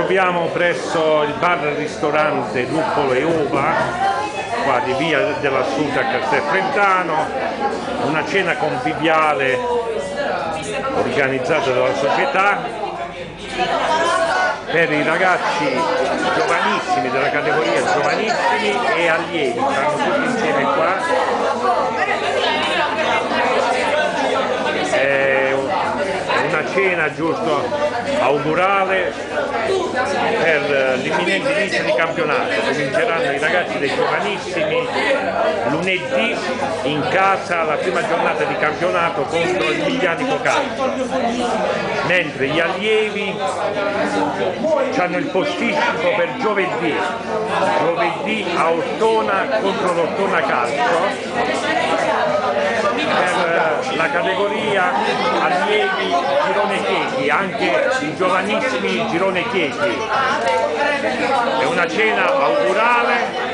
troviamo presso il bar ristorante Luppolo e Uva, qua di via dell'Assunta a Castelfrentano, una cena conviviale organizzata dalla società per i ragazzi giovanissimi della categoria giovanissimi e allievi, stanno tutti insieme qua è una cena giusto augurale per l'imminente inizio di campionato. Cominceranno i ragazzi dei giovanissimi lunedì in casa la prima giornata di campionato contro il Miglianico Calcio, mentre gli allievi hanno il posticipo per giovedì, giovedì a Ortona contro l'Ortona Calcio la categoria allievi girone Chieti, anche i giovanissimi girone Chieti. È una cena augurale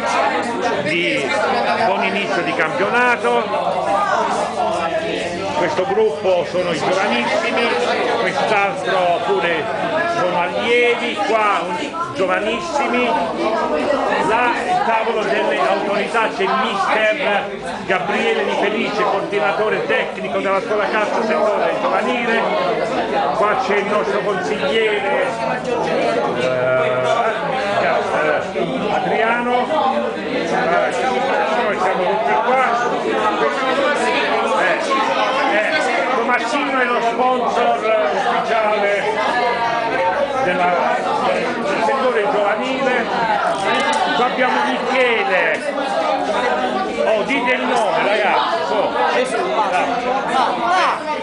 di buon inizio di campionato questo gruppo sono i giovanissimi, quest'altro pure sono allievi, qua giovanissimi, là il tavolo delle autorità c'è il mister Gabriele Di Felice, coordinatore tecnico della scuola calcio settore giovanile, qua c'è il nostro consigliere eh, Adriano, eh, noi siamo tutti qua. Massino è lo sponsor ufficiale della, del settore giovanile. Qua abbiamo Michele. Oh, dite il nome ragazzi. Oh.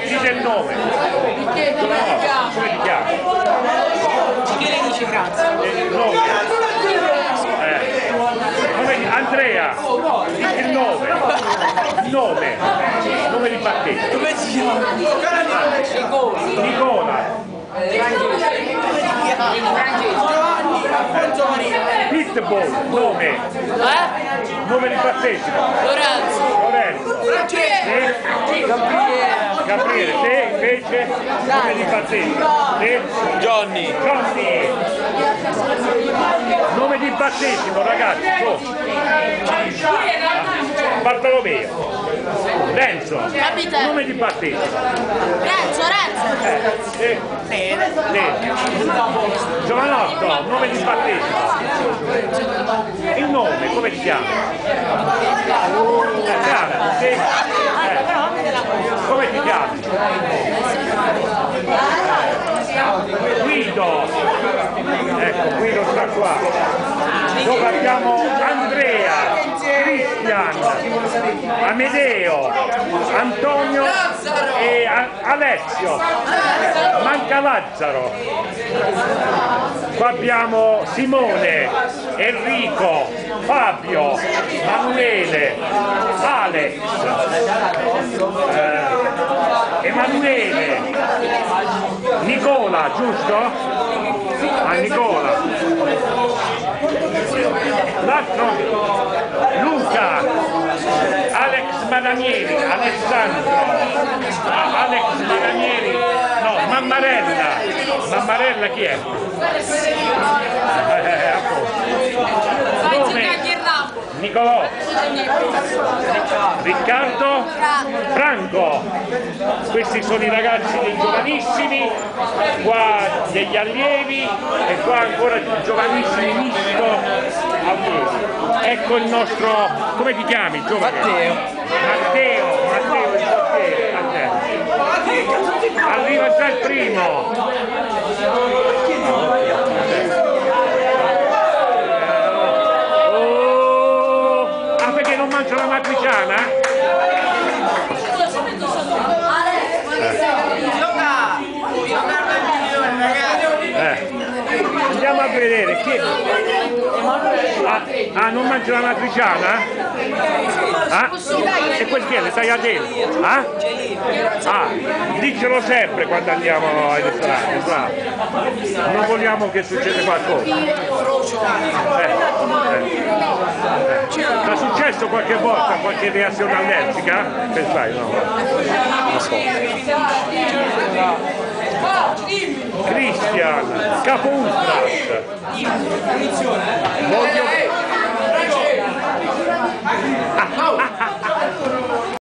Dite il nome. Come ti chiami? Michele dice grazie. Eh. Andrea, il nome. Nome. Nome di battesimo. Come si chiama? Nicola. Nicola. Pitbull, nome. Eh? Nome di battesimo. Lorenzo. Lorenzo. Gabriele. Gabriele, te invece nome di battesimo. Te? Johnny. Johnny. Nome di battesimo, ragazzi. Oh. Bartolomeo. Renzo. Capite? Nome di battesimo. Renzo, Renzo. Eh, te? Te. Giovanotto, nome di battesimo. Il nome, come ti chiami? Chiara, te? Eh. Come ti chiami? Guido. Ecco, Guido sta qua. Abbiamo Andrea, Cristian, Amedeo, Antonio e A- Alessio. Manca Lazzaro. Qua abbiamo Simone, Enrico, Fabio, Manuele, Alex, eh, Emanuele, Nicola, giusto? Ah, Nicola. L'altro Alex Madanieri, Alessandro, Alex Madanieri, no, Mammarella, Mammarella chi è? Eh? Nicolò, Riccardo, Franco, questi sono i ragazzi dei giovanissimi, qua degli allievi e qua ancora giovanissimi misto allievi. Ecco il nostro, come ti chiami giovane? Matteo. Matteo, Matteo il portiere, Matteo. Arriva già il primo. Perché non mangia la matriciana? Eh. Andiamo a vedere chi ah, ah, non mangia la matriciana? Ah? E quel che è? Le tagliatelle? Ah? Ah, dicelo sempre quando andiamo ai ristoranti. Non vogliamo che succeda qualcosa. Eh, eh messo qualche volta qualche reazione allergica? Pensai, no. Non. Christian, capo Ultras. Voglio... Ah, ah, ah.